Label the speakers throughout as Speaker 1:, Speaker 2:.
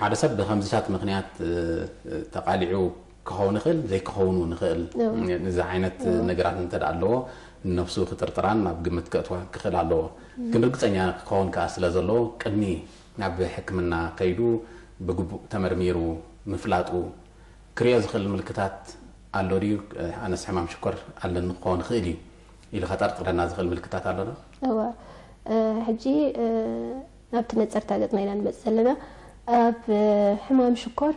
Speaker 1: ሓደ ሰብ ብከምዚታት ምክንያት ተቃሊዑ ክኸውን ይኽእል ዘይክኸውን እውን ይኽእል እዚ ዓይነት ነገራት እንተ ኣለዎ ነብሱ ክጥርጥራን ናብ ግምት ከእትዋ ክኽእል ኣለዎ ግን ርግፀኛ ክኸውን ከዓ ስለ ዘለዎ ቅድሚ ናብ ሕክምና ከይዱ ብግቡእ ተመርሚሩ ምፍላጡ ክሪኦ ዝኽእል ምልክታት ኣሎ ድዩ ኣነስ ሕማም ሽኮር ኣለኒ ክኸውን ይኽእል እዩ ኢሉ ከጠርጥረና ዝኽእል ምልክታት ኣሎ ዶ
Speaker 2: ሕጂ ናብቲ ነፀርታ ገጥና ኢና ንመፅእ ዘለና ኣብ ሕማም ሽኮር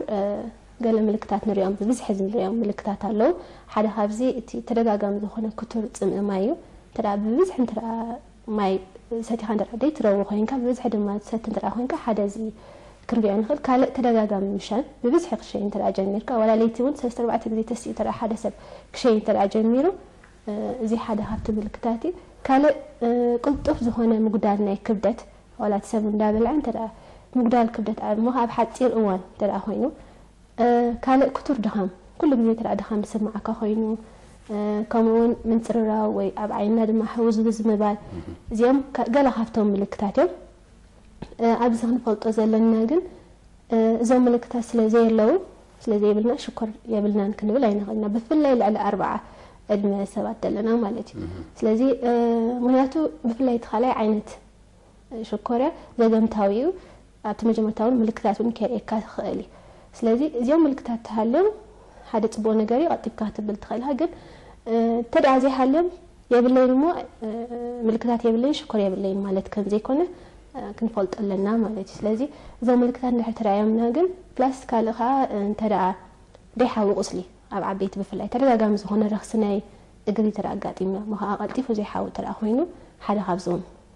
Speaker 2: ገለ ምልክታት ንሪኦም ብብዝሒ ንሪኦም ምልክታት ኣለዉ ሓደ ካብዚ እቲ ተደጋጋሚ ዝኾነ ክቱር ፅምኢ ማይ እዩ። እንተ ብብዝሒ እንተ ማይ ሰቲኻ እንተ ደይ ትረቡ ኮንካ ብብዝሒ ድማ ሰቲ እንተ ኮንካ ሓደ እዚ ክንሪኦ ንኽእል። ካልእ ተደጋጋሚ ምሻን ብብዝሒ ክሸይ እንተ ጀሚርካ ዋላ ለይቲ እውን ሰለስተ ኣርባዕተ ግዜ ተስኡ እንተ ሓደ ሰብ ክሸይ እንተ ጀሚሩ እዚ ሓደ ካብቲ ምልክታት እዩ። ካልእ ቅልጡፍ ዝኾነ ምጉዳል ናይ ክብደት ዋላ እቲ ሰብ እንዳበልዐ እንተ ምጉዳል ክብደት እሞ ኣብ ሓፂር እዋን እንተ ኮይኑ ካልእ ክቱር ድኻም ኩሉ ግዜ እንተ ድኻም ዝስማዓካ ኮይኑ ከምኡውን ምንፅርራው ወይ ኣብ ዓይንና ድማ ህውዝውዝ ምባል እዚኦም ገለ ካብቶም ምልክታት እዮም። ኣብዚ ክንፈልጦ ዘለና ግን እዞም ምልክታት ስለዘየለዉ ስለዘይብልና ሽኮር የብልናን ክንብል ኣይንኽእልና። ብፍላይ ልዕሊ ኣርባዓ ዕድመ ሰባት ዘለና ማለት እዩ። ስለዚ ምክንያቱ ብፍላይ እቲ ዓይነት ሽኮርያ ዘገምታዊ እዩ ኣብቲ መጀመርታዊ ምልክታት እውን ከርእየካ ትኽእል እዩ ስለዚ እዚኦም ምልክታት ተሃልዮም ሓደ ፅቡቅ ነገር እዩ። ቀጢብካ ክትብል ትኽእል ኢካ ግን እንተደኣ ዘይሃልዮም የብለይን እሞ ምልክታት የብለይን ሽኮር የብለይን ማለት ከም ዘይኮነ ኣለና ማለት እዩ። ስለዚ እዞም ምልክታት እንድሕር ተረኣዮምና ግን ፕላስ ካልእ ከዓ እንተደኣ ደይሓዊ ቁስሊ ኣብ ዓበይቲ ብፍላይ ተደጋጋሚ ዝኾነ ረክሲ ናይ እግሪ ተደኣ ኣጋጢምና ሞ ከዓ ቀልጢፉ ዘይሓዊ ተደኣ ኮይኑ ሓደ ካብዞም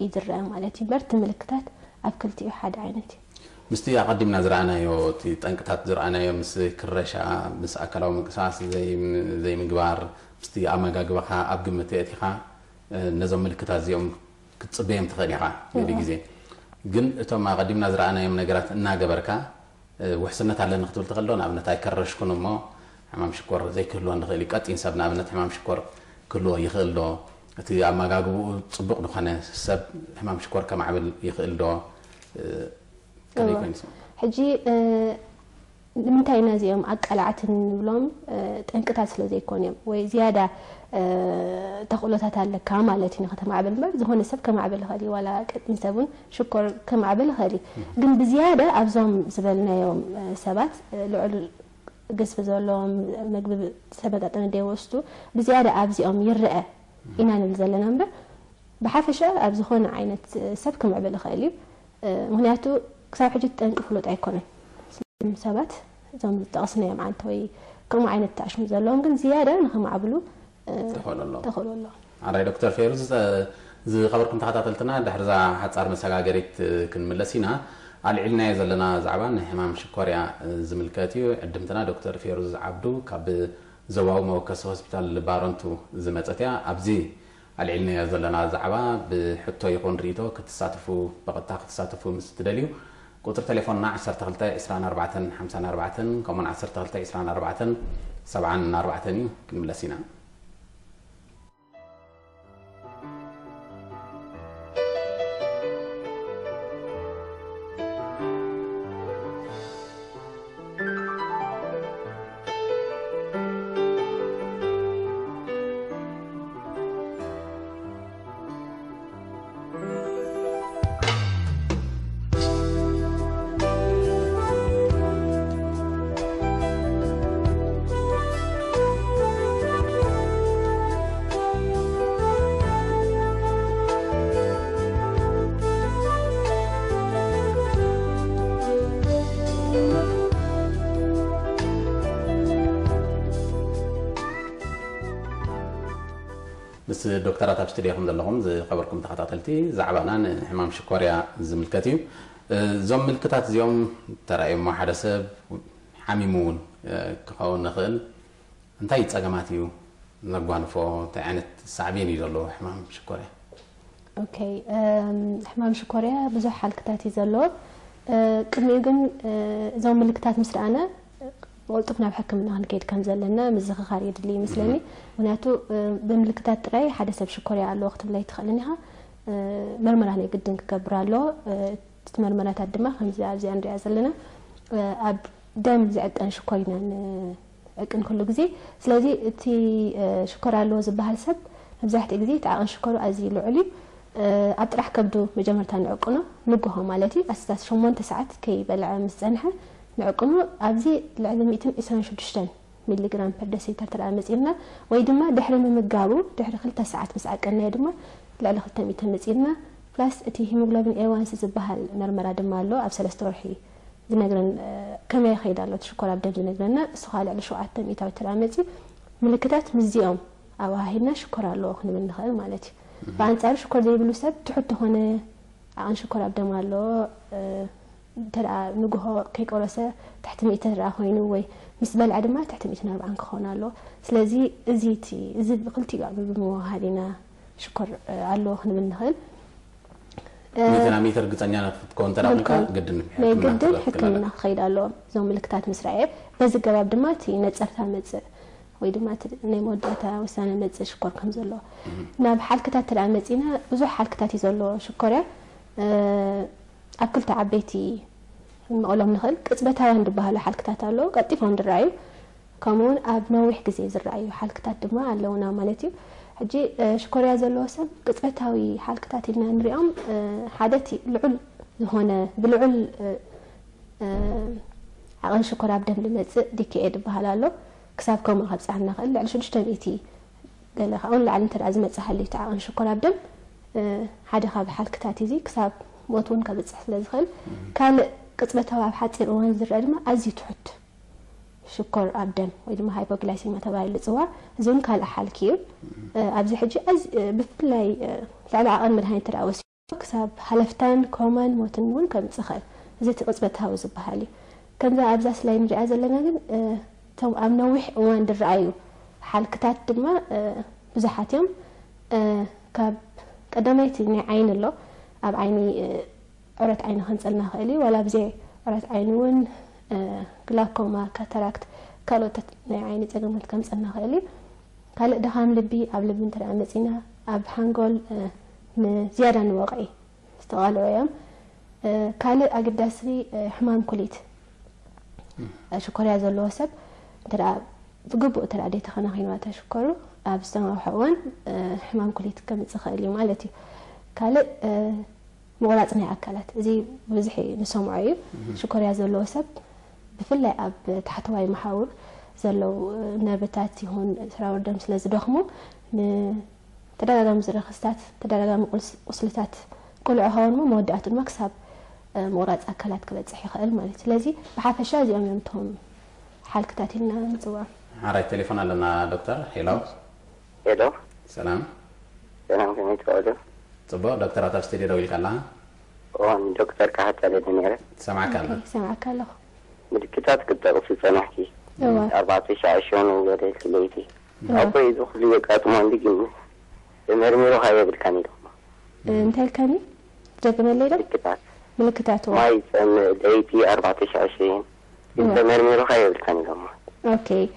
Speaker 2: يدرى مالتي برت ملكتات أبكلتي أحد عينتي.
Speaker 1: مستي أقدم نزرعنا يو تنقطات زرعنا يو مس كرشة مس أكلوا مقصاص زي زي مقبار. مستي أمجا جبها أبقى متأتيها آه، نزم ملكتات زيهم كتصبيهم تخليها اللي جزين جن تو ما قدم نزرعنا يوم نجرات ناقبركا آه، وحسنا تعلم نقتل تغلون أبنا تاي كرش كنوا حمام شكور زي كلوا نغلي قطين سبنا أبنا حمام شكور كلوا يخلوا እቲ ኣመጋግብኡ ፅቡቕ ዝኾነ ሰብ ሕማም ሽኮር ከማዕብል ይኽእል ዶ
Speaker 2: ሕጂ ንምንታይ ኢና እዚኦም ኣቃላዓት ንብሎም ጠንቅታት ስለ ዘይኮኑ እዮም ወይ ዝያዳ ተኽእሎታት ኣለካ ማለት እዩ ከተማዕበል እምበር ዝኾነ ሰብ ከማዕበል ይኽእል እዩ ዋላ ቀጢን ሰብ እውን ሽኮር ከማዕበል ይኽእል እዩ ግን ብዝያዳ ኣብዞም ዝበልናዮም ሰባት ልዕል ግዝፊ ዘለዎም ምግቢ ዝተመጣጠነ ደይወስዱ ብዝያዳ ኣብዚኦም ይርአ ان زلنا نمبر بحافشة أبزخون عينة سبك مع بالخالي مهنياتو كساب حجة تنقفلو تعيكونا سابات زوم تقصنا يا معانت وي كم عينة تعش مزلوهم قن زيادة نخم عبلو تخول
Speaker 1: الله
Speaker 2: تخول الله
Speaker 1: عراي دكتور فيروز زي خبركم تحت عطلتنا دحر زا حتصار مساقا قريت كن ملسينا على علنا زلنا زعبان همام شكوريا زملكاتيو قدمتنا دكتور فيروز عبدو كاب زواو موكس هوسبيتال لبارونتو زمتاتيا أبزي العلم يا زلنا زعبا بحطو يكون ريتو كتساتفو بغتا كتساتفو مستدليو. قطر تليفون 10 تغلطة 24 54 كومون 10 تغلطة 24 74 كملاسينا ምስ ዶክተራት ኣብ ስትድዮኹም ዘለኹም ዝኸበርኩም ተኸታተልቲ ዛዕባና ንሕማም ሽኮርያ ዝምልከት እዩ እዞም ምልክታት እዚኦም ተራእዮሞ ሓደ ሰብ ሓሚሙ እውን ክኸውን ንኽእል እንታይ ፀገማት እዩ ነጓንፎ እንታይ ዓይነት ሳዕብን እዩ ዘለዎ ሕማም ሽኮርያ
Speaker 2: ኦኬ ሕማም ሽኮርያ ብዙሕ ሓልክታት እዩ ዘለዎ ቅድሚኡ ግን እዞም ምልክታት ምስ ረኣነ ولطفنا بحكم انه كيد كان زلنا مزخخار يدلي مسلمي وناتو بملكتات تري حدا سب شكر على الوقت اللي تخلنيها مرمرة هني جدا انك له تتمرمرة تدمه خمسة عزي عندي عزلنا اب دائما زعت ان شكرنا ان كل جزي سلازي تي شكر على الوز بحال سب مزحت جزي تعال ان شكر ازي لعلي اطرح كبدو مجمرتان عقنا نقهو مالتي أساس شمون تسعت كي بلعم الزنحه ንዕቅኑ ኣብዚ ልዕሊ 126 ሚሊግራም ፐር ደሲሊተር ተረኣ መፂልና ወይ ድማ ድሕሪ ምምጋቡ ድሕሪ ክልተ ሰዓት ምስ ዓቀናዮ ድማ ልዕሊ 200 መፂልና ፕላስ እቲ ሂሞግሎቢን ኤዋንሲ ዝበሃል መርመራ ድማ ኣሎ ኣብ ሰለስተ ወርሒ ዝነግረን ከመይ ከይድ ኣሎ ትሽኮር ኣብ ደም ዝነግረና እሱ ከዓ ልዕሊ 7 ሚታዊ ተረኣ መፂ ምልክታት ምዚኦም ኣዋሂድና ሽኮር ኣለዎ ክንብል ንኽእል ማለት እዩ ብኣንጻሩ ሽኮር ዘይብሉ ሰብ ትሑት ተኾነ ኣቐን ሽኮር ኣብ ደም ኣለዎ እንተደኣ ንግሆ ከይቆረሰ ትሕቲ ሚእተ ተረኣ ኮይኑ ወይ ምስ በልዐ ድማ ትሕቲ ሚእትን ኣርባዓን ክኸውን ኣሎ። ስለዚ እዚ እዚ ብክልቲኡ ብምዋሃድ ኢና ሽኮር ኣለዎ ክንብል ንኽእል።
Speaker 1: ናይ ግድን ሕክምና
Speaker 2: ክኸይድ ኣለዎ እዞም ምልክታት ምስ ረአየ በዚ ገባብ ድማ እቲ ነፀርታ መፅእ ወይ ድማ ናይ መወዳእታ ውሳነ መፅእ ሽኮር ከም ዘለዎ ናብ ሓልክታት ተደኣ መፂና ብዙሕ ሓልክታት እዩ ዘለዎ ሽኮርያ أكلت عبيتي ما أقوله من خلق قصبتها يهند بهالو حال كتاتها لو قطي فهند الرأيو كمون أبنا ويحك زيز الرأيو حال كتات دماء اللونا مالتيو حجي آه، شكوريا زلو سم قصبتها وي حال كتاتي لنا نريقم آه، حادتي العل هنا بالعل آه، أغن شكورا بدم لمزء دي كيئد إيه بهالالو كساب كوم أغب سعنا خلق لعل شو نشتبيتي قال لها أون لعل انتر أزمة سحلي تعال أغن شكورا بدم حادي خاب حال كتاتي زي كساب ሞት እውን ከብፅሕ ስለ ዝኽእል ካልእ ቅፅበታዊ ኣብ ሓፂር እዋን ዝረአ ድማ ኣዝዩ ትሑት ሽኮር ኣብ ደም ወይ ድማ ሃይፖግላይሲማ ተባሂሉ ዝፅዋዕ እዚ እውን ካልእ ሓልኪ እዩ ኣብዚ ሕጂ ብፍላይ ልዕሊ ዓቐን መድሃኒት ተዳ ወሲዱ ክሳብ ሃለፍታን ኮማን ሞትን እውን ከምፅ ይኽእል እዚ እቲ ቅፅበታዊ ዝበሃል እዩ ከምዛ ኣብዛ ስላይ ንሪኣ ዘለና ግን እቶም ኣብ ነዊሕ እዋን ዝረኣዩ ሓልክታት ድማ ብዙሓት እዮም ካብ ቀዳማይቲ ናይ ዓይን ኣሎ ኣብ ዓይኒ ዕረት ዓይኒ ክንፅል ንኽእል እዩ ዋላ ብዘይ ዕረት ዓይኒ እውን ግላኮማ ካተራክት ካልኦት ናይ ዓይኒ ፀገማት ከምፅል ንኽእል እዩ ካልእ ድኻም ልቢ ኣብ ልቢ እንተደኣ መፂና ኣብ ሓንጎል ንዝያዳ ንወቕዒ ዝተቓልዑ እዮም ካልእ ኣገዳሲ ሕማም ኩሊት ሽኮርያ ዘለዎ ሰብ እንተደኣ ብግቡእ እንተደኣ ደይተኸናኺንዋ ተሽከሩ ኣብ ዝተማርሖ እዋን ሕማም ኩሊት ከምፅእ ክእል እዩ ማለት እዩ ካልእ مغلطني أكلت زي بزحي نسوم عيب شكر يا زلو سب بفلة أب تحت واي محاور زلو نبتاتي هون ترى دم سلز دخمو ن تدرى دام زرخستات تدرى دام أصلتات كل عهون مو مودعت المكسب مغلط أكلت كبت زحي خال مالت لزي بحافشة زي أم يمتهم حال كتاتي لنا نزوع
Speaker 1: عرايت تليفون لنا دكتور هلو
Speaker 3: هلو
Speaker 1: سلام
Speaker 3: سلام كميت قادر
Speaker 1: طب دكتور عطاش تدي دوي كلا
Speaker 3: وان دكتور كحت على دنيرة
Speaker 1: سمع الله
Speaker 2: سمع كلا
Speaker 3: ملكتات كنت أقول في سنحكي أربعة عشر عشرون وغيره في بيتي أبو إذا خذ لي كات ما عندي كم مر مر هاي بالكاني
Speaker 2: لو أنت الكاني جاب من الليلة
Speaker 3: ملكتات
Speaker 2: ملكتات ما
Speaker 3: يسمى دي بي أربعة عشر عشرين إذا مر مر هاي بالكاني لو
Speaker 2: أوكي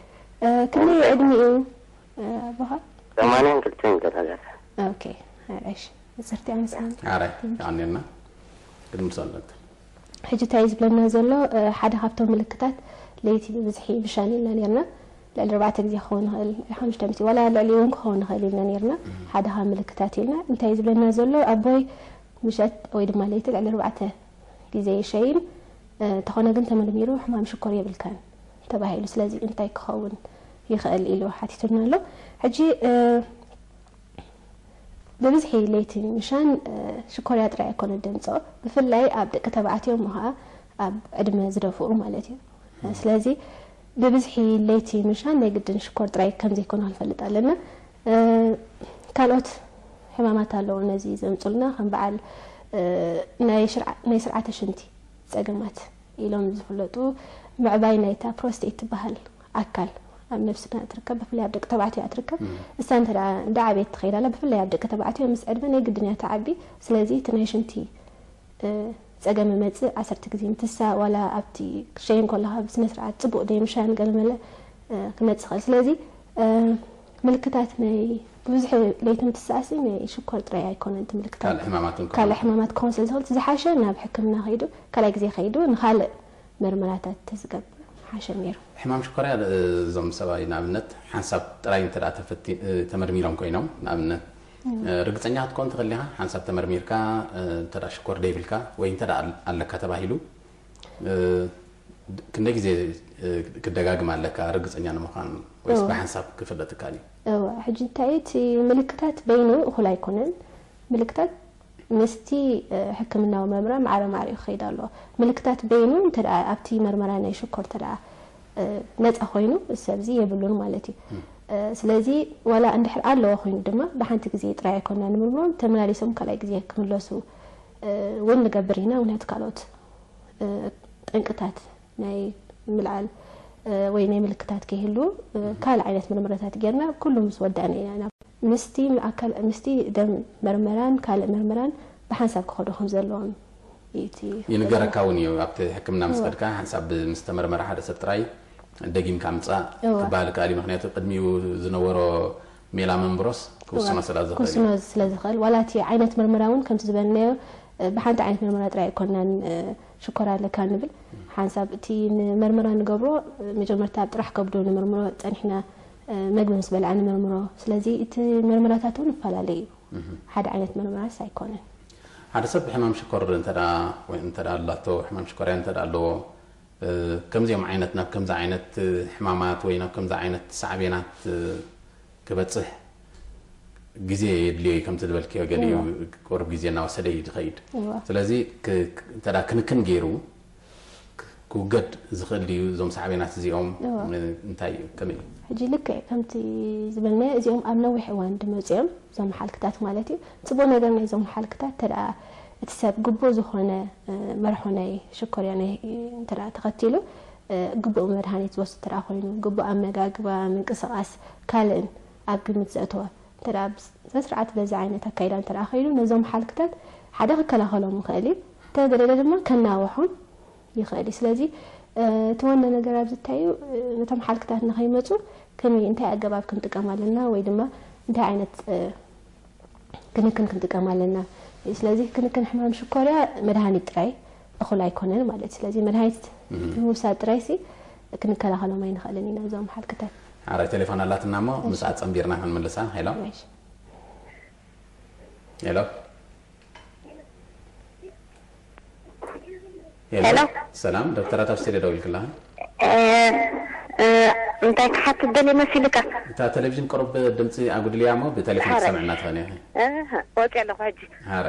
Speaker 2: كم أدمي إيه 8
Speaker 3: ثمانية كلتين كذا
Speaker 2: أوكي عايش
Speaker 1: ዓና ቅድምሰለጥ
Speaker 2: ሕጂ እንታይ እዩ ዝብለና ዘሎ ሓደ ካብቶም ምልክታት ለይቲ ብብዝሒ ብሻን ኢልና ነርና ልዕሊ ኣርባዕተ ግዜ ክኸውን ይኽእል ሓሙሽተ ምስ ዋላ ልዕሊ እውን ክኸውን ይኽእል ኢልና ነርና ሓደ ካብ ምልክታት ኢልና እንታይ ዝብለና ዘሎ ኣቦይ ምሸት ወይ ድማ ለይቲ ልዕሊ ኣርባዕተ ግዜ ይሸይን እንተኾነ ግን ተመርሚሩ ሕማም ሽኮር የብልካን ተባሂሉ ስለዚ እንታይ ክኸውን ይኽእል ኢሉ ሓቲቱና ኣሎ ሕጂ ببزحي ليتي مشان شكرا ترى يكون الدمزو بفلاي آب دقة تبعات يومها آب آدم زرفو مالتي سلازي ببزحي ليتي مشان نقد شكرا ترى كم زي كون هالفلت علينا آه، كالوت حمامات لو نزي زي مطلنا خم بعل آه، نايشرع نايسرعة شنتي تساقمات إلهم زفلتو معباي نايتا بروستيت بهال أكل نفسك تركب بفلي عبدك تبعتي أتركب استنى ترى دعابي تخيل لا بفلي عبدك تبعتي يوم سعد بني قد نيا تعبي سلازي تنهشن تي تسأجا من مات عسر تكذين تسا ولا أبتي شين كلها بس نسرع تبوق دي مشان قال ملا كمات سلازي ملكتات ناي بوزح ليتم تساسي ناي شكر ترى يكون انت ملكتات كال
Speaker 1: حمامات كونسل
Speaker 2: حمامات كونسل تزحاشا نا بحكمنا خيدو كال اكزي خيدو نخالق مرمراتات تسقب ሓሸም ነይሩ
Speaker 1: ሕማም ሽኮርያ እዞም ሰብኣይ ንኣብነት ሓንሳብ ጥራይ እንተ ተመርሚሮም ኮይኖም ንኣብነት ርግፀኛ ክትኮን ትኽእሊኻ ሓንሳብ ተመርሚርካ እንተ ሽኮር ደይብልካ ወይ እንተ ኣለካ ተባሂሉ ክንደይ ግዜ ክደጋግም ኣለካ ርግፀኛ ንምዃን ወይስ ብሓንሳብ ክፍለጥ ትካል
Speaker 2: እዩ ሕጂ እንታይ እቲ ምልክታት በይኑ እኹል ኣይኮነን ምልክታት ምስቲ ሕክምናዊ መምረ ማዕረ ማዕሪኡ ክኸይድ ኣለዎ ምልክታት በይኑ እንተ ኣብቲ መርመራ ናይ ሽኮር እንተ ነፃ ኮይኑ ሰብዚ የብሉን ማለት እዩ። ስለዚ ዋላ እንድሕር ኣለዎ ኮይኑ ድማ ብሓንቲ ግዜ ጥራይ ኣይኮና ንምርምሮም ተመላሊሶም ካልኣይ ግዜ ክምለሱ እውን ንገብር ኢና ምክንያቱ ካልኦት ጠንቅታት ናይ ምልዓል ወይ ናይ ምልክታት ከይህሉ ካልእ ዓይነት ምርምረታት ጌርና ኩሉ ምስ ወዳእና ኢና ምስቲ ምስቲ ደም መርመራን ካልእ መርመራን ብሓንሳብ ክኸዱ ከም ዘለዎም ይንገረካ
Speaker 1: እውን እዩ ኣብቲ ሕክምና ምስ ከድካ ሓንሳብ ምስ ተመርመረ ሓደ ሰብ ጥራይ ደጊምካ ምፃእ ክበሃል ከኣል እዩ ምክንያቱ ቅድሚኡ ዝነበሮ ሜላ መንብሮስ ክውስኖ ስለዝኽእል
Speaker 2: ስለዝኽእል ዋላ እቲ ዓይነት ምርመራ እውን ከምቲ ዝበልናዮ ብሓንቲ ዓይነት ምርመራ ጥራይ ኣይኮናን ሽኮር ኣለካ ንብል ሓንሳብ እቲ ንመርመራ ንገብሮ መጀመርታ ኣብ ጥራሕ ከብዶ ንመርምሮ ፀኒሕና مجمع بالنسبة لعن مرمرة سلزي إت مرمرة تاتون فلا لي حد عينة مرمرة سايكونة
Speaker 1: حد سب حمام شكر أنت را وأنت را الله تو حمام شكر أنت را لو كم زي عينة كم زي عينة حمامات وين كم زي عينة سعبينات كبت صح جزي اللي كم تدبل كي قال لي قرب جزي أنا وسلي يتغيد سلزي ك ترى كن كن جيرو كوغد زغلي زوم سعبينات زيوم انتي كمي
Speaker 2: هجي لك فهمتي زبلنا زيوم ام نوح حيوان دمزيوم زوم حالكتات مالتي تبو نغير زوم حالكتات ترى تساب قبو زخونه مرحوني شكر يعني ترى تغتيلو قبو مرحاني توسط ترى خوينو قبو ام مقاقبا من قصاص كالن ابقي متزاتوا ترى بسرعات بزعينة كايلان ترى خيلو نزوم حالكتات حدا كلا خلو مخالي ترى درجة ما كنا وحون يخالي سلازي تمنى نجرب زتايو نتم حالك تاع نخيمتو كمي انت اجباب كنت كمالنا ويدما انت عينت كنا كن كنت كمالنا سلازي كنا كن حمام شكوريا مرهاني تراي اخو لا يكونن مالت سلازي مرهايت موسى تريسي كنا كلا خلو ما ينخالني نزوم حالك تاع
Speaker 1: على تليفون الله تنامو مساعد صنبيرنا من ملسان هيلو ሄሎ ሰላም ዶክተር አታፍሴ ደውልክልሃል
Speaker 4: እንታይ ክሓትደል መሲልካ
Speaker 1: እታ ቴሌቭዥን ቅሩብ ድምፂ ኣጉድልያ ሞ ብቴሌፎን ትሰምዕና ትኾነ
Speaker 4: ወፂ ኣለኹ ሕጂ
Speaker 1: ሃረ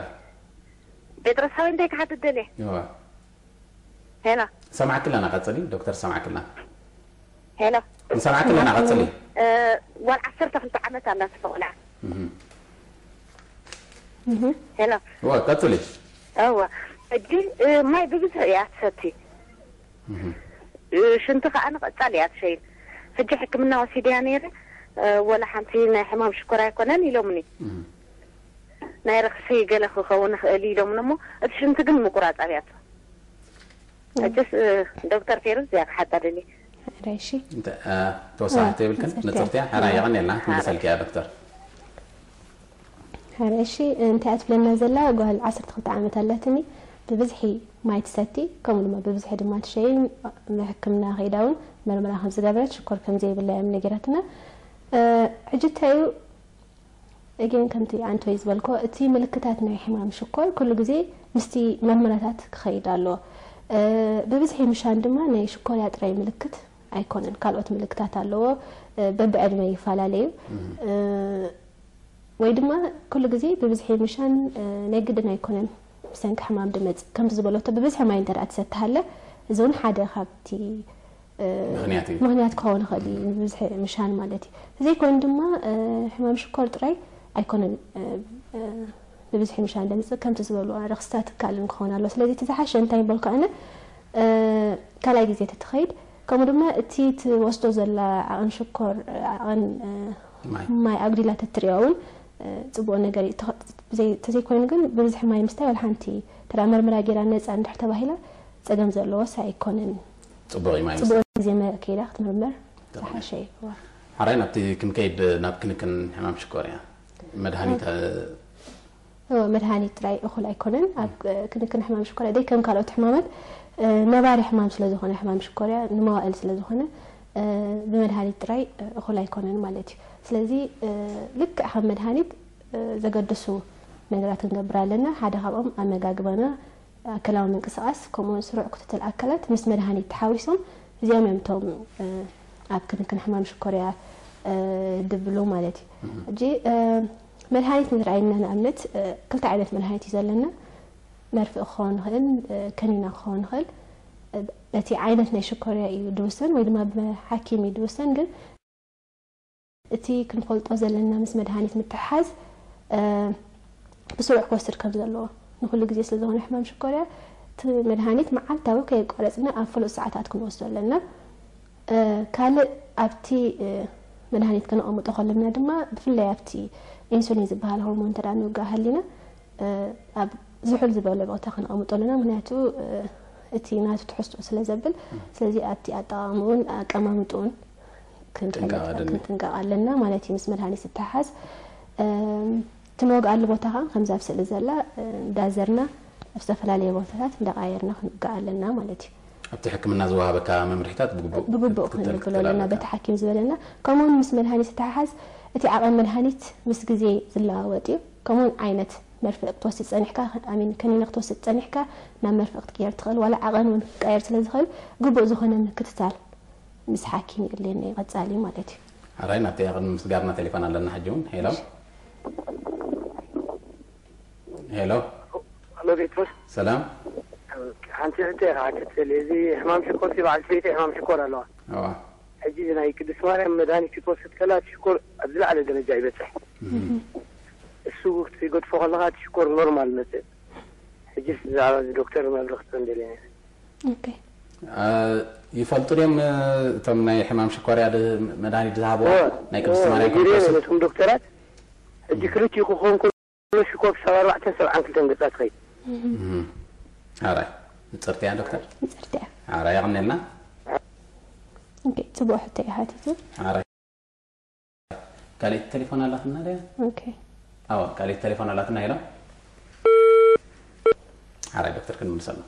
Speaker 4: ጴጥሮሳዊ እንታይ ክሓትደል
Speaker 1: እየ
Speaker 4: ሄሎ
Speaker 1: ሰማዕክለና ቀፅሊ ዶክተር ሰማዕክለና
Speaker 4: ሄሎ
Speaker 1: ንሰማዕክለና ቀፅሊ
Speaker 4: ዋል ዓሰርተ ክልተ ዓመት ኣላ ተፈቕልዓ ሄሎ
Speaker 1: ቀፅሊ
Speaker 4: እዋ أجل إيه، ما يجوز يا ستي إيه، شنتك أنا قتال يا شيل فجي حكمنا وسيدي أنا إيه، ولا حمتي نا حمام شكرا يكون أنا يلومني. نا رخصي قال أخو خونا لي يلومنا مو شنتك المقرات عليها
Speaker 2: أجس
Speaker 4: دكتور فيروز يا خاطر لي.
Speaker 2: رايشي
Speaker 1: أنت آه، توسع آه، تيبل كنت؟ نتصرتي أنا يغني لنا. آه. نسالك يا دكتور.
Speaker 2: هذا الشيء أنت اتفلنا زلا قول عصر تخلط عامة اللتني ብብዝሒ ማይ ትሰቲ ከምኡ ድማ ብብዝሒ ድማ ትሸይን ሕክምና ከይዳ እውን መርመራ ከም ዝገበረት ሽኮር ከም ዘይብላ እዮም ነገራትና። ሕጂ እንታይ እዩ እግን ከምቲ ኣንተ ወይ ዝበልኮ እቲ ምልክታት ናይ ሕማም ሽኮር ኩሉ ግዜ ምስቲ መርመራታት ክኸይድ ኣለዎ ብብዝሒ ምሻን ድማ ናይ ሽኮርያ ጥራይ ምልክት ኣይኮነን። ካልኦት ምልክታት ኣለዎ። በብዕድመ ይፈላለዩ። ወይ ድማ ኩሉ ግዜ ብብዝሒ ምሻን ናይ ግድን ኣይኮነን بسنك حمام دمت كم زبلو تبى بس حماين ترى أتسد هلا زون حدا خبتي مهنياتي مهنيات كون خلي بس مشان مالتي زي كون دما حمام شوكولات راي أيكون بس حي مشان دمت كم زبلو رخصتات كلام كون على سلادة تزحش أنت يبى لك أنا كلاي جزية تتخيل كم دما تيت وسط زلا عن شكر عن ماي أقدر لا تتريون ፅቡቅ ነገር ተዘይኮይኑ ግን ብብዝሒ ማይ ምስታይ ወላ ሓንቲ ተዳ መርመራ ጌራ ነፃ እንድሕ ተባሂላ ፀገም ዘለዎስ ኣይኮነን
Speaker 1: ፅቡቅ እዩ ማለት ፅቡቅ
Speaker 2: ግዜ ከይዳ ክትምርምር
Speaker 1: ዝሓሸ
Speaker 2: እዩ
Speaker 1: ሓራይ ናብቲ ክንከይድ ናብ ክንክን ሕማም ሽኮር እያ መድሃኒት
Speaker 2: መድሃኒት ጥራይ እኹል ኣይኮነን ኣብ ክንክን ሕማም ሽኮር ደይ ከም ካልኦት ሕማማት ነባሪ ሕማም ስለዝኾነ ሕማም ሽኮርያ ንመዋእል ስለዝኾነ ብመድሃኒት ጥራይ እኹል ኣይኮነን ማለት እዩ ስለዚ ልክዕ ከም መድሃኒት ዘገድሱ ነገራት ክንገብር ኣለና ሓደ ካብኦም ኣመጋግባና ኣከላዊ ምንቅስቃስ ከምኡውን ስሩዕ ክትትል ኣካላት ምስ መድሃኒት ተሓዊሶም እዚኦም እዮም እቶም ኣብ ክንክን ሕማም ሽኮርያ ድብሉ ማለት እዩ እጂ መድሃኒት ንርኣየና ንኣብነት ክልተ ዓይነት መድሃኒት እዩ ዘለና መርፍእ ክኸውን ንኽእል ከኒና ክኸውን ንኽእል በቲ ዓይነት ናይ ሽኮርያ እዩ ድውሰን ወይ ድማ ብሓኪም እዩ ድውሰን ግን እቲ ክንፈልጦ ዘለና ምስ መድሃኒት ምትሓዝ ብስሩዕ ክወስድ ከም ዘለዎ ንኩሉ ግዜ ስለ ዝኾነ ሕማም ሽኮርያ እቲ መድሃኒት መዓልታዊ ከየቋረፅና ኣብ ፍሉጥ ሰዓታት ክንወስዶ ኣለና ካልእ ኣብቲ መድሃኒት ከነቐምጦ ከለና ድማ ብፍላይ ኣብቲ ኢንሱሊን ዝበሃል ሆርሞን ተዳ ንውጋ ሃሊና ኣብ ዝሑል ዝበለ ቦታ ከነቐምጦ ኣለና ምክንያቱ እቲ ናቱ ትሕዝትኦ ስለ ዘብል ስለዚ ኣብቲ ኣጠቃምኡን ኣቀማምጡን ክንጥንቀቕ ኣለና ማለት እዩ ምስ መድሃኒት ዝተሓዝ ትንወግኣሉ ቦታ ከዓ ከምዛ ኣብ ስእሊ ዘላ እንዳዘርና ኣብ ዝተፈላለየ ቦታታት እንዳቃየርና ክንውግእ ኣለና ማለት እዩ
Speaker 1: ኣብቲ ሕክምና ዝወሃበካ መምርሒታት ብግቡእ ክንግልገሎ ኣለና በቲ
Speaker 2: ሓኪም ዝበለና ከምኡውን ምስ መድሃኒት ዝተሓሓዝ እቲ ዓቐን መድሃኒት ምስ ግዜ ዝለዋወጥ እዩ ከምኡውን ዓይነት መርፍቅ ክትወስድ ፀኒሕካ ኣሚን ከኒነ ክትወስድ ፀኒሕካ ናብ መርፍቅ ክትቀየር ትኽእል ዋላ ዓቐን እውን ክቃየር ስለ ዝኽእል ግቡእ ዝኾነ ምክትታል مس اللي أنا قد سألي مالتي
Speaker 1: رأينا أبتي أغن مستقارنا تليفون على لنا حجون هيلو هيلو
Speaker 5: الله بيتفر
Speaker 1: سلام
Speaker 5: هانتي أنت هاك تسلي زي حمام شكور في بعض فيتي حمام شكور ألوه
Speaker 1: أوه
Speaker 5: أجي لنا يكدس مارا مداني كتوسط كلا شكور أبدل على دنا جاي بسح السوق في قد فوق الله شكور نورمال مثل أجي سنزعر الدكتور ما بلغت سندلين
Speaker 2: أوكي
Speaker 1: يفلطر يم تم ناي حمام شكوري على مداني ذهبو ناي كبس ماري كوسم
Speaker 5: دكتورات ذكرت يكون كل شكوك سبع وقت سبع عنك تنقطع خير
Speaker 1: አራይ ንፅርት እያ ዶክተር
Speaker 2: ንፅርት እያ
Speaker 1: ኣራይ ይቕኒልና
Speaker 2: ፅቡቅ ሕቶ እዩ ሓቲቱ
Speaker 1: ኣራይ ካሊእ ቴሌፎን ኣላትና ደ ኣዎ ካሊእ ቴሌፎን ኣላትና ኢሎም ኣራይ ዶክተር ክንምልሰሉ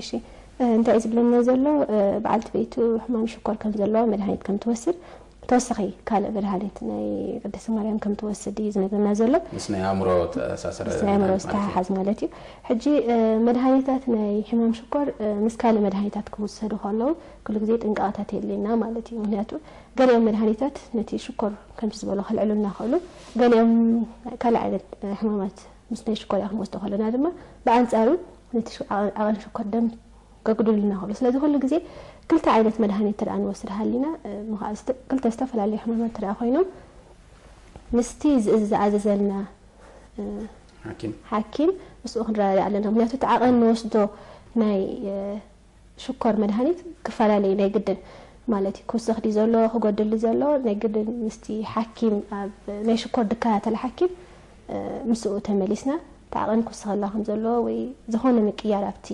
Speaker 2: እሺ እንታይ እዩ ዝብለና ዘሎ በዓልቲ ቤቱ ሕማም ሽኮር ከም ዘለዎ መድሃኒት ከም ትወስድ ተወሳኺ ካልእ መድሃኒት ናይ ቅድስቲ ማርያም ከም ትወስድ እዩ ዝነግረና ዘሎ
Speaker 1: ምስ ናይ ኣእምሮ ዝተሓሓዝ
Speaker 2: ማለት እዩ ሕጂ መድሃኒታት ናይ ሕማም ሽኮር ምስ ካልእ መድሃኒታት ክውሰዱ ከለዉ ኩሉ ግዜ ጥንቃቐታት የድልየና ማለት እዩ ምክንያቱ ገሊኦም መድሃኒታት ነቲ ሽኮር ከምቲ ዝበሎ ክልዕሉ እናኽእሉ ገሊኦም ካልእ ዓይነት ሕማማት ምስ ናይ ሽኮር እያ ክንወስዶ ከለና ድማ ብኣንፃሩ ነቲ ዓቐን ሽኮር ደም ከግዱልና ሁሉ ስለዚ ኩሉ ግዜ ክልተ ዓይነት መድሃኒት ተደኣ ንወስድ ሃሊና ክልተ ዝተፈላለዩ ሕማማት ተደኣ ኮይኖም ምስቲ ዝኣዘዘልና ሓኪም ምስኡ ክንረዳዳ ኣለና ምክንያቱ እቲ ዓቐን ንወስዶ ናይ ሽኮር መድሃኒት ክፈላለዩ ናይ ግድን ማለት እዩ ክውስኽዲ ዘሎ ክጎድሊ ዘሎ ናይ ግድን ምስቲ ሓኪም ኣብ ናይ ሽኮር ድከታተለ ሓኪም ምስኡ ተመሊስና እቲ ዓቐን ክውስኸላ ከም ዘለዎ ወይ ዝኾነ ምቅያር ኣብቲ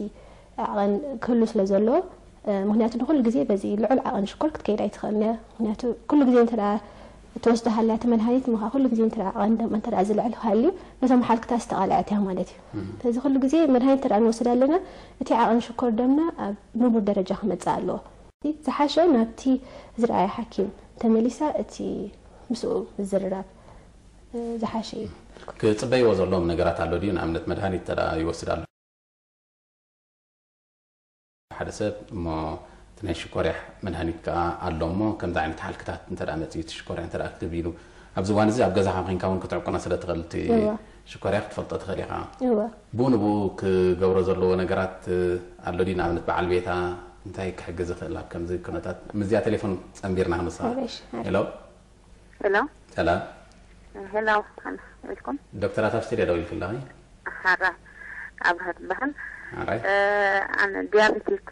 Speaker 2: عقلن كله سلزلو مهنيات نقول الجزية بزي لعل عقلن شو كل كتير عيد خلنا مهنيات كل جزية ترى توسط هلا تمن هاي تمها كل جزية ترى عقلن ما ترى عزل على هالي بس ما حالك تستغل عتها مالتي فز كل جزية من هاي ترى نوصل لنا تي عقلن شو كل دمنا نمو درجة خم تزعلو تحاشا نبتي زراعي حكيم تمليسا تي مسؤول الزرع زحاشي
Speaker 1: كتبي وزلوم نقرات على لودي نعم نتمرهني ترى يوصل حرسب ما تنهي شكوريح من هنيك اللوم كم دعين تحال كتات انتر امتي تشكوريح انتر اكتبينو ابزوان زي ابغزا حقين كون كتعب قناة سلا تغلتي شكوريح تفلت تغليها بون بو كغورة زلو نقرات اللو دينا عمنت بعال بيتا انتهي كحق زي خلاب كم زي كنتات مزيا تليفون امبيرنا هنو صار
Speaker 2: هلو
Speaker 4: هلو
Speaker 1: هلا
Speaker 4: هلا وحنا ويلكم
Speaker 1: دكتورة تفسير يا دولي في الله
Speaker 4: هلا أبهر بحن ኣነ ዲያቤቲክ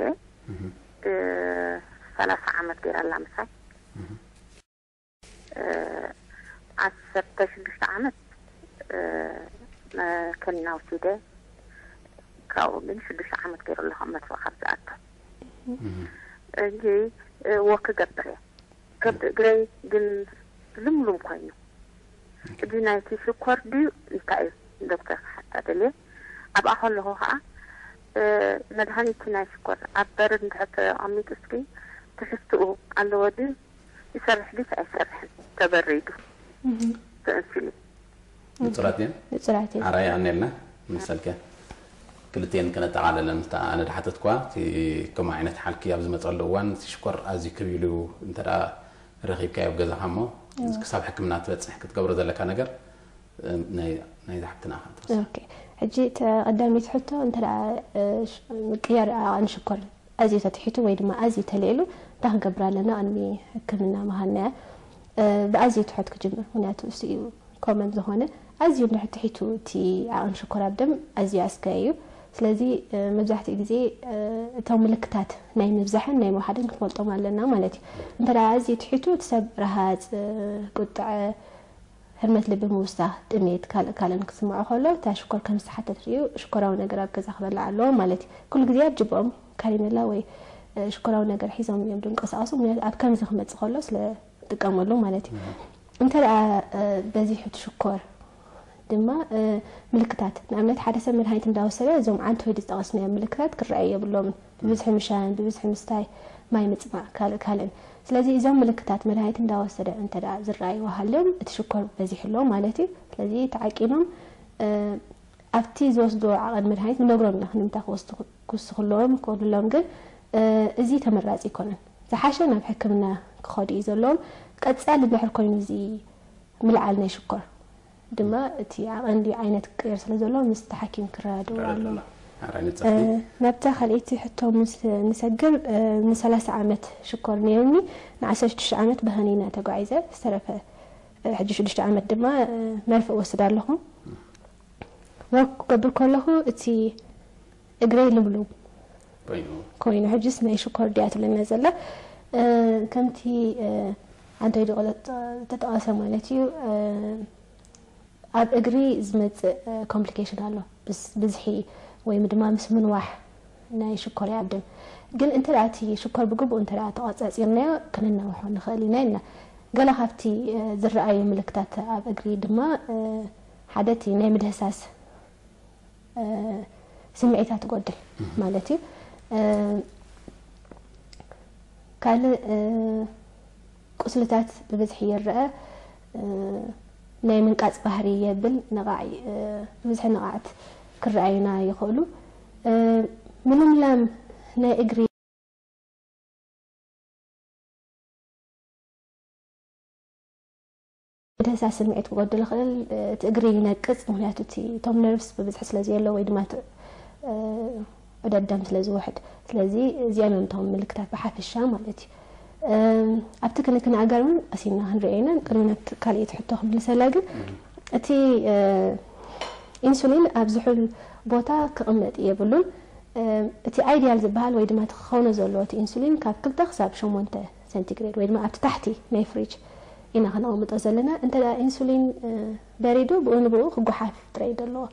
Speaker 4: ሰላሳ ዓመት ገይራላ ምሳይ ዓሰርተ ሽዱሽተ ዓመት ከኒና ወሲደ ካብኡ ግን ሽዱሽተ ዓመት ገይሩ ኣለኹ መጥፎ ካብ እንጂ ወክ ገብር እየ ከብዲ እግረይ ግን ልምሉም ኮይኑ እዚ ናይቲ ሽኮር ድዩ እንታይ እዩ ዶክተር ክሓታ ደልየ ኣብኣ ከለኹ ከዓ መድሃኒት ናይ ሽኮር ኣብ በረድ ንድሕር ተቐሚጡ እስኪ ትሕዝትኡ ኣለዎ ድን ይሰርሕ ድስ ኣይሰርሕን ተበሪዱ ተእንስሉ
Speaker 1: ፅራት እየን
Speaker 2: ፅራት እየን
Speaker 1: ኣርኣይ ኣነልና መሰልከ ክልተን ከነጠቓለለን ኣነ ድሓተት ኳ ከምኡ ዓይነት ሓልኪ ኣብ ዝመፀሉ እዋን እቲ ሽኮር ኣዝዩ ክቢሉ እንተ ረኺብካዮ ኣብ ገዛኻ እሞ ክሳብ ሕክምና ትበፅሕ ክትገብሮ ዘለካ ነገር ናይ ዛሕብትና
Speaker 2: ኦኬ ሕጂ ቀዳሚት ሕቶ እንተ ቅየር ኣንሽኮር ኣዝዩ ተትሒቱ ወይ ድማ ኣዝዩ ተልዒሉ እንታይ ክንገብር ኣለና ቅድሚ ሕክምና ምሃልናያ ብኣዝዩ ትሑት ክጅምር ምክንያቱ እሱ እዩ ኮመን ዝኾነ ኣዝዩ ንሕትሒቱ እቲ ዓቕን ሽኮር ኣብ ደም ኣዝዩ ኣስጋይ እዩ ስለዚ መብዛሕትኡ ግዜ እቶም ምልክታት ናይ ምብዛሕን ናይ መውሓድን ክንፈልጦም ኣለና ማለት እዩ እንተ ኣዝዩ ትሒቱ እቲ ሰብ ረሃፅ ቁጥዐ ህርመት ልቢ ምውሳኽ ጥሜት ካልእ ካልእን ክስምዖ ከሎ እታ ሽኮር ከም ዝተሓተት ርዩ ሽኮራዊ ነገር ኣብ ገዛ ክበላዕ ኣለዎ ማለት እዩ። ኩሉ ግዜ ኣብ ጅብኦም ካሪሜላ ወይ ሽኮራዊ ነገር ሒዞም እዮም ድንቀሳቀሱ ምክንያቱ ኣብ ከምዚ ክመፅእ ከሎ ስለጥቀመሉ ማለት እዩ። እንተ በዚሑ እቲ ሽኮር ድማ ምልክታት ንኣብነት ሓደ ሰብ መድሃኒት እንዳወሰደ እዞም አንቲወይድ ዝጠቐስናዮም ምልክታት ክረአዩ የብሎምን ብብዝሒ ምሻን ብብዝሒ ምስታይ ማይ ምፅማዕ ካልእ ካልእን سلازي إذا ملكتات ملاهي تندا وسدا أنت دا زرعي وهلم تشكر بزيح اللو مالتي سلازي تعاقينهم أفتي زوصدو عقد ملاهي نقرون نحن نمتاق وستخ اللوهم كون اللوهم قل إزي تمراز يكونن زحاشا ما بحكمنا كخودي إذا اللوهم قد سأل بحر كون زي ملعالنا شكر دما تي عقد عينة كير سلازي اللوهم يستحكين كرادو الله. ናብታ ካልእቲ ሕቶ ምስ ንሰግር ንሰላሳ ዓመት ሽኮር ነይሩኒ ንዓሰርተ ሽዱሽተ ዓመት ባህኒና ተጓዒዘ ዝተረፈ ሕጂ ሽዱሽተ ዓመት ድማ መርፍእ ወስድ ኣለኹ ወርክ ክገብር ከለኹ እቲ እግረይ ልምሉም ኮይኑ ሕጂስ ናይ ሽኮር ድያ ትብለና ዘላ ከምቲ ኣንተይ ተጠቐሰ ማለት እዩ ኣብ እግሪ ዝመፅእ ኮምፕሊኬሽን ኣሎ ብዝሒ ويمدما مس من واحد ناي شكر يعدم قل أنت راتي شكر بجوب وأنت رات قصص يرنا كنا نروح نخلينا لنا قال خفتي زر أي ملكتة أب أجريد ما حدتي نام الحساس سمعتها تقول مالتي قال قصلتات بزحي الرأى نايم من قاس بحري يبل نقاعي بزحي نقاعت كرأينا يقولوا منهم لام لا إجري إذا سمعت قد الخلل تجري نكز ولا تتي توم نيرفس بس لزي لو ما ت أدى الدم لزي واحد لزي زيان توم من الكتاب بحاف الشام والتي أبتك أنك أنا أقرن أسينا هنرينا قرينا كالي تحطوهم لسلاقل أتي أه ኢንሱሊን ኣብ ዝሑል ቦታ ክቕመጥ የብሉን እቲ ኣይድያል ዝበሃል ወይ ድማ ክኸውነ ዘለዎ እቲ ኢንሱሊን ካብ ክልተ ክሳብ ሸሞንተ ሴንቲግሬድ ወይ ድማ ኣብቲ ታሕቲ ናይ ፍሪጅ ኢና ክነቕምጦ ዘለና። እንተ ኢንሱሊን በሪዱ ብኡ ክጓሓፍ ጥረይ ኣለዎ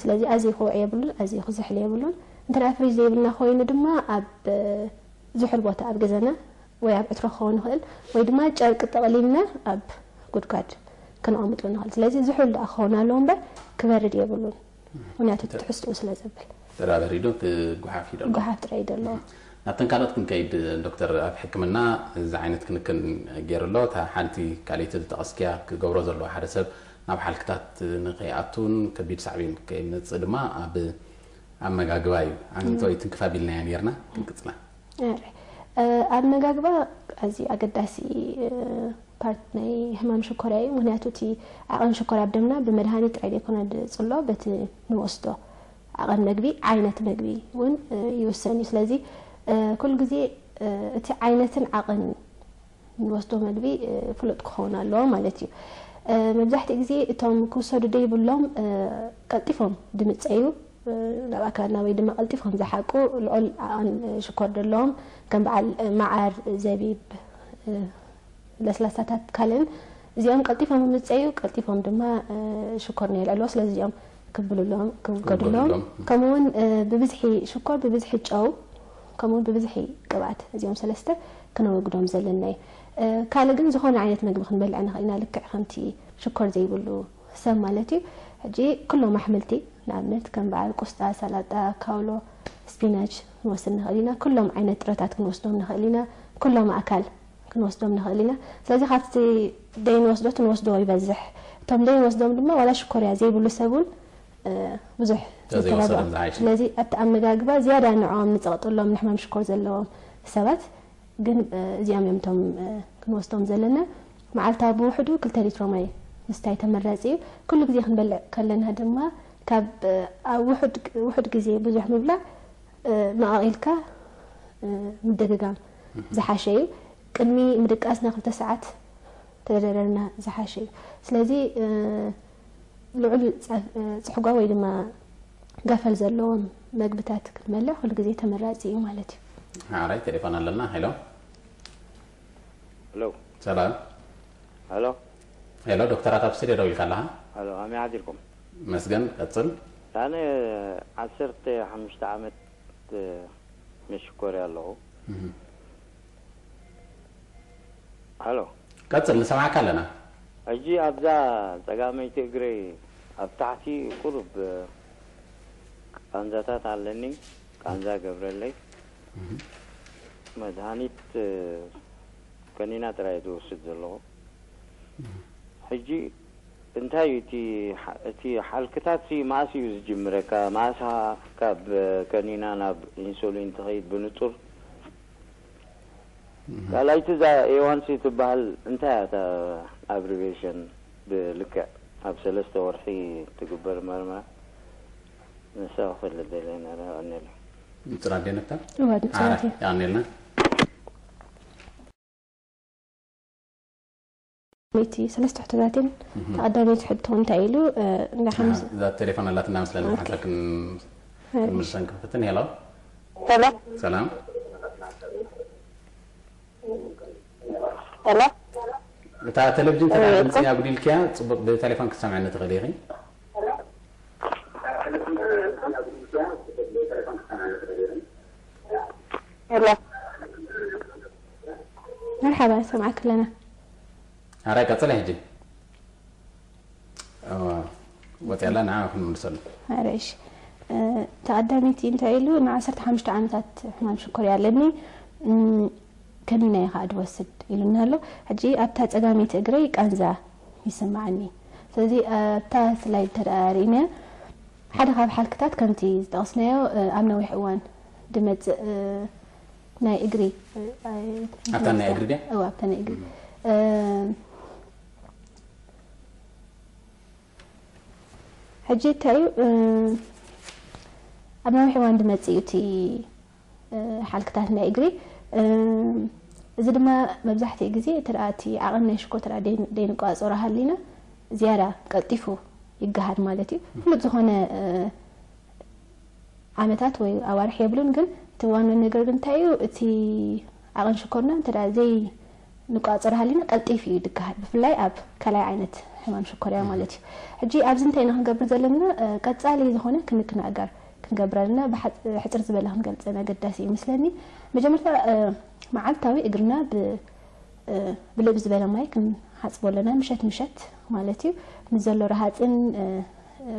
Speaker 2: ስለዚ ኣዝዩ ክውዕ የብሉን ኣዝዩ ክዝሕል የብሉን እንተ ፍሪጅ ዘይብልና ኮይኑ ድማ ኣብ ዝሑል ቦታ ኣብ ገዛና ወይ ኣብ ዕትሮ ክኸውን ይኽእል ወይ ድማ ጨርቂ ጠቕሊልና ኣብ ጉድጓድ كنقمطو نخل سلازي زحل اخونا أنا كبرد يبلون ونياتو تحسو أنا
Speaker 1: ترى بريدو تغحف يدلو أنا
Speaker 2: ترى يدلو
Speaker 1: ناتن كانت أنا كيد دكتور اب حكمنا زعينت كن كن غيرلو تا حالتي كاليت تاسكيا كغبرو زلو حرسب ناب حالكتات نقياتون كبير
Speaker 2: پارتنری همان شکری مهندو تی آقای شکر عبدم نه به مرهانی تعلیق کند صلّا به نوسته آقای نجیب عینت نجیب ون یوسانیس لذی کل جزی ات عینت آقای نوسته نجیب فلوت خونه لام مالتی مبزحت جزی اتام کوسر دیب لام قطیفم دمت سیو لواکر نوید ما قطیفم زحکو لقل آن شکر لام کم بعد معار زبیب ለስላሳታት ካልን እዚኦም ቀልጢፎም ምፅዩ ቀልጢፎም ድማ ሽኮር ነይሩ ኣለዎ ስለዚ እኦም ክብልሎም ክውገድሎም ከምኡውን ብብዝሒ ሽኮር ብብዝሒ ጨው ከምኡውን ብብዝሒ ቅብኣት እዚኦም ሰለስተ ክነወግዶም ዘለና እዩ ካልእ ግን ዝኾነ ዓይነት ምግቢ ክንበልዕ ንኽእልና ልክዕ ከምቲ ሽኮር ዘይብሉ ሰብ ማለት እዩ ሕጂ ኩሎም ኣሕምልቲ ንኣብነት ከም በዓል ቁስጣ ሰላጣ ካውሎ ስፒናች ክንወስድ ንኽእል ኢና ኩሎም ዓይነት ጥረታት ክንወስዶም ንኽእል ኢና ኩሎም ኣካል كنوصدو من خلينا سلازي خاطتي دين وصدو تنوصدو يبزح تم دين وصدو دما ولا شكر يا زي بلو سبول آه بزح سلازي اتامغا غبا زياده نعوم نتقطلو من حمام شكر زلو سبات كن زيام يمتم كنوصدو زلنا معلتا بوحدو كل تريترو ماي مستاي تمرزي كل غزي خنبلع كلنا دما كاب آه وحد وحد غزي بزح مبلع آه ما قيلكا آه مدغغا زحاشي قدمي مدقاسنا خلت ساعات تدررنا زحاشي سلازي لعل صحقا ويد ما قفل زلون مقبتات كل ملا خل قزيت مراتي يوم هلتي
Speaker 1: عاري تليفون لنا هلو
Speaker 6: هلو
Speaker 1: سلام
Speaker 6: هلو
Speaker 1: هلو دكتورة تفسيري روي خلا
Speaker 6: هلو أمي عادلكم
Speaker 1: مسجن أتصل
Speaker 6: أنا عصرت خمسة عامات مش كوريا له ሄሎ
Speaker 1: ቀፅል ንሰማዓካ ኣለና
Speaker 6: ሕጂ ኣብዛ ፀጋመይቲ እግሪ ኣብ ታሕቲ ቁርብ ቃንዛታት ኣለኒ ቃንዛ ገብረለይ። መድሃኒት ከኒና ጥራይ ዝወስድ ዘለኹ። ሕጂ እንታይ እዩ እቲ ሓልክታት ማእስ እዩ ዝጅምረካ? ማእሳ ካብ ከኒና ናብ ኢንሱሊን ትኸይድ ብንፁር قال أي تزا أي وان سي تبال أنت هذا أبريفيشن بلكا أب سلست ورحي تقبر مرمى نسوف اللي دلنا أنا أنيل
Speaker 1: نتراجع نتا؟
Speaker 2: وادي تراجع
Speaker 1: أنيلنا
Speaker 2: ميتي سلست حتذاتين تقدر يتحدثون تايلو نحن
Speaker 1: ذا التليفون اللي تنام سلام لكن
Speaker 2: مش
Speaker 1: سنكفتن يلا
Speaker 4: سلام
Speaker 1: سلام
Speaker 4: ألا؟
Speaker 1: تا تلفزيون تبع أيوة. بنتي أقول لك يا بتليفون كسمعنا تغليغي
Speaker 4: ألا؟
Speaker 2: مرحبا سمعك لنا.
Speaker 1: هراك أطلع هجي. أوه. وتعالى نعم كنا نرسل
Speaker 2: هراش أه، تقدمتي انت إلو أنا عشرة حمشت عامتات حمام شكر يعلمني كمينا يخاد وسد يلنا له هجي أبتاع تقامي تقري كأنزا يسمعني سوزي أبتاع سلايد ترارينا حدا خاب حال كتات كنتي زدقصني أمنا وحوان دمت أه ناي إقري أبتاع ناي إقري
Speaker 1: بيا؟
Speaker 2: أو أبتاع ناي إقري أه هجي تايو أه أمنا وحوان دمت سيوتي أه حال كتات ناي إقري እዚ ድማ መብዛሕትኡ ግዜ ተደኣ እቲ ዓቐን ናይ ሽኮር ተደኣ ደይንቋፀሮ ሃሊና ዝያዳ ቀልጢፉ ይገሃድ ማለት እዩ። ፍሉጥ ዝኾነ ዓመታት ወይ ኣዋርሒ የብሉን። ግን እቲ ዋና ነገር እንታይ እዩ? እቲ ዓቐን ሽኮርና እንተዳ ዘይ ንቋፀሮ ሃሊና ቀልጢፍ እዩ ድገሃድ ብፍላይ ኣብ ካልኣይ ዓይነት ሕማም ሽኮር እያ ማለት እዩ። ሕጂ ኣብዚ እንታይ ኢና ክንገብር ዘለና? ቀፃሊ ዝኾነ ክንክን ኣጋር ክንገብረልና ብሕፅር ዝበለ ክንገልፀና ኣገዳሲ እዩ ምስለኒ መጀመርታ መዓልታዊ እግርና ብልብ ዝበለ ማይ ክንሓፅቦ ኣለና ምሸት ምሸት ማለት እዩ ንዘሎ ረሃፅን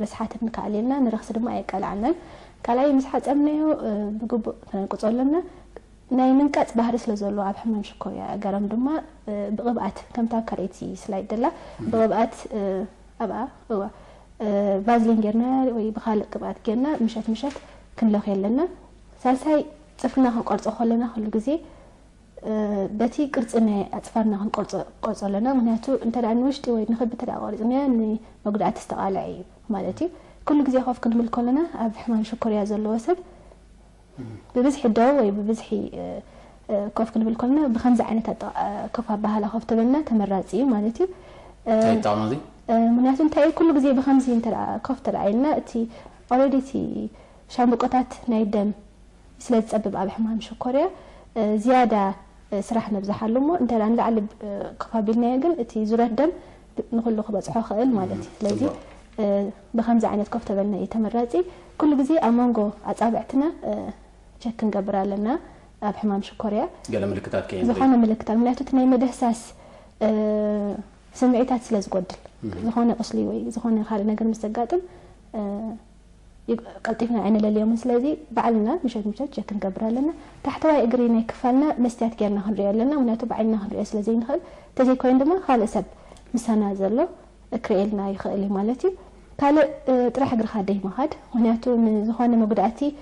Speaker 2: ርስሓትን ከኣልየልና ንረክሲ ድማ ኣየቃልዓልናን ካልኣይ ምስ ሓፀምናዮ ብግቡእ ክነንቅፆ ኣለና ናይ ምንቃፅ ባህሪ ስለ ዘለዎ ኣብ ሕመም ሽኮርያ ገረም ድማ ብቕብኣት ከምታ ካልኦይቲ ስላይድ ደላ ብቕብኣት ኣብኣ እዋ فازلين جرنا وي بخالق قبات جرنا مشات مشات كنلوخ يلنا سالساي صفرنا خنقرص خلنا خلو غزي باتي قرصنا اطفرنا خنقرص قرص لنا معناتو انت لأن وشت وي نخب تلا قرص ني مقدعه استقال عيب مالتي كل غزي خوف كنت ملك لنا اب حمان شكر يا زلو وسب ببزح الدواء وي ببزح كوف كنت ملك لنا بخمس عينات كفا بها خوف تبلنا تمراتي مالتي أه... ምክንያቱ እንታይ እዩ ኩሉ ግዜ ብከምዚ ኮፍ ተላዓልና እቲ ኦረዲ እቲ ሻምብቆታት ናይ ደም ስለ ዝፀብብ ኣብ ሕማም ሽኮርያ ዝያዳ ስራሕ ነብዝሓሉ እሞ እንተ ንላዕሊ ከፍ ኣቢልናዮ ግን እቲ ዙረት ደም ንኩሉ ክበፅሖ ክእል ማለት እዩ ስለዚ ብከምዚ ዓይነት ኮፍ ተበልና እዩ ተመራፂ ኩሉ ግዜ ኣብ መንጎ ኣፃብዕትና ቸክ ክንገብር ኣለና ኣብ ሕማም ሽኮርያ
Speaker 1: ገለ ምልክታት ዝኾነ
Speaker 2: ምልክታት ምክንያቱ እቲ ናይ መደህሳስ ስምዒታት ስለ ዝጎድል زخانة أصلي وي زخانة خارج نقدر مستقاتم قلتيفنا عنا لليوم سلازي بعلنا مشات مشات شكن قبرة لنا تحت واي إجرينا كفلنا مستيات كيرنا هنري لنا ونتو بعلنا هنري سلازي نخل تجي كوين دما خال أسب مسانا زلو كريلنا يخلي مالتي قال تروح أجر خادي ما حد ونتو من زخانة مبدعتي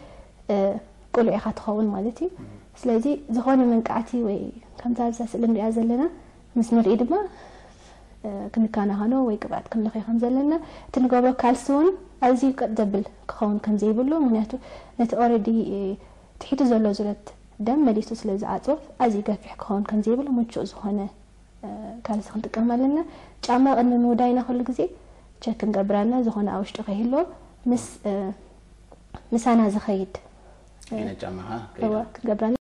Speaker 2: قولوا يا خاتخون مالتي سلازي زخانة من قعتي وي كم تعرف سلم ريازلنا مسمر إدما ክንከናኸኖ ወይ ቅብኣት ክንለኸ ከም ዘለና እቲ ንገብሮ ካልሲ እውን ኣዝዩ ቀጥ ዘብል ክኸውን ከም ዘይብሉ ምክንያቱ ነቲ ኦረዲ ትሒቱ ዘሎ ዙረት ደም መሊሱ ስለ ዝዓፅወ ኣዝዩ ገፊሕ ክኸውን ከም ዘይብሉ ምቹእ ዝኾነ ካልሲ ክንጥቀም ኣለና። ጫማ ቅድሚ ምውዳይና ኩሉ ግዜ ቸክ ክንገብራና ዝኾነ ኣብ ውሽጢ ከይህልዎ ምስ ምሳና ዝኸይድ ክንገብራና